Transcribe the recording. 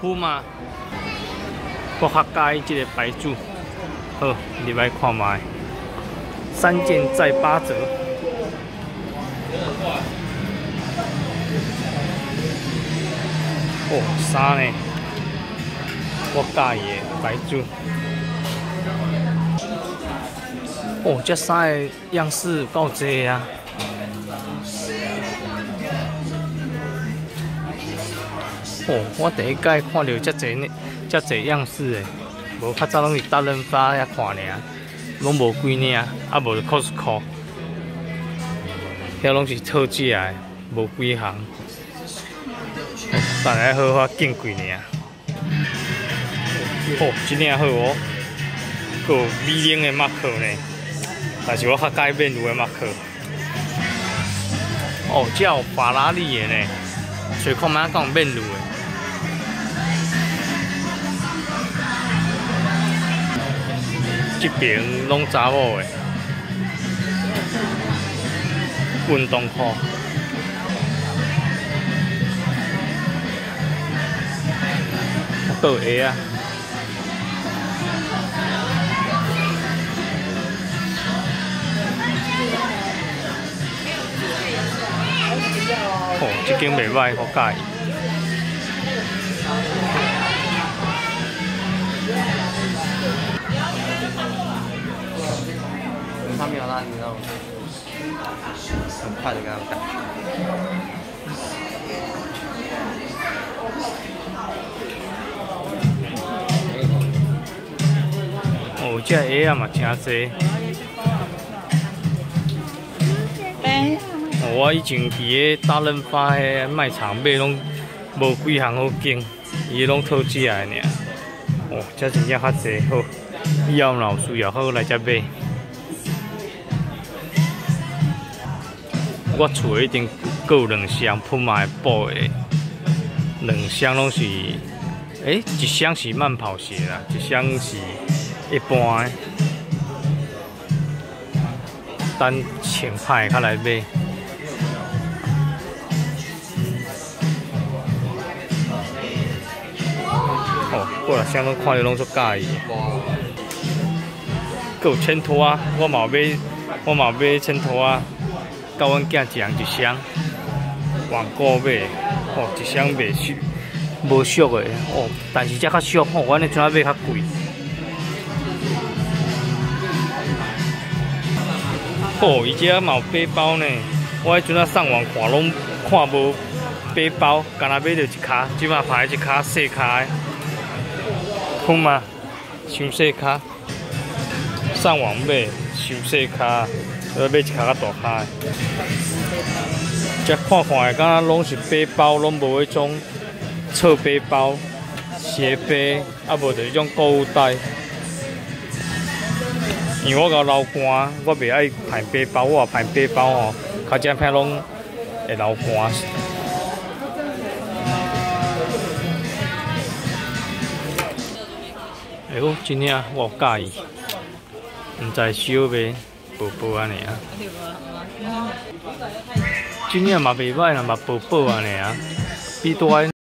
铺嘛，我较介意这个牌子，好，入来看卖，三件再八折。哦，衫呢？我介意的牌子。哦，这衫的样式够多啊！哦，我第一届看到遮侪呢，遮侪样式诶，无较早拢是大润发遐看尔，拢无几领，啊无 Costco，遐拢是特价的，无几行，但系好好见贵尔。哦，这领好哦，有米零诶马克呢，但是我较介面路诶马克。哦，这有法拉利诶呢，所以看卖讲面路的。这边拢查某的运动裤，倒鞋啊！哦，这件袂歹，我介。他没有拉，你知道吗？很快就给他改。哦，这鞋啊嘛，真多。我以前伫个大润发个卖场买，拢无几项好拣，伊拢特价的尔。哦，这真正较济好，以后若有需要好来遮买。我厝一定有两箱铺卖布的，两箱拢是，诶，一箱是慢跑鞋啦，一箱是一般的，等前排较来买。过来箱拢看着拢足介意。有衬托啊，我冇买，我冇买衬托啊。到阮囝一人一箱，万个买，哦，一箱袂俗，无俗的，哦，但是这较俗，哦，阮咧怎啊买较贵？哦，伊这嘛有背包呢，我迄阵啊上网看拢看无背包，干那买着一卡，即马排一卡细卡的，好嘛，伤细卡，上网买，伤细卡。要买一卡较大卡的，这看看的，敢若拢是背包，拢无迄种侧背包、斜背，啊无就迄种购物袋。因为我较流汗，我袂爱排背包，我排背包哦，较正片拢会流汗。哎呦，真正我介意，毋知收袂？薄薄安尼啊，今天嘛袂歹啦，嘛薄薄安尼啊，比多。